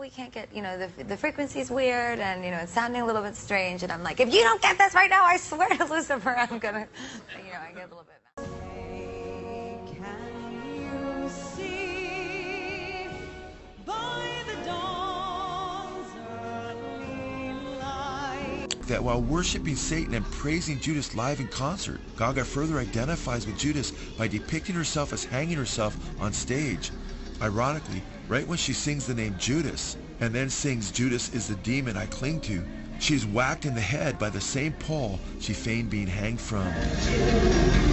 we can't get, you know, the, the frequency's weird and, you know, it's sounding a little bit strange. And I'm like, if you don't get this right now, I swear to Lucifer, I'm going to, you know, I get a little bit that while worshiping Satan and praising Judas live in concert, Gaga further identifies with Judas by depicting herself as hanging herself on stage. Ironically, right when she sings the name Judas, and then sings Judas is the demon I cling to, she's whacked in the head by the same pole she feigned being hanged from.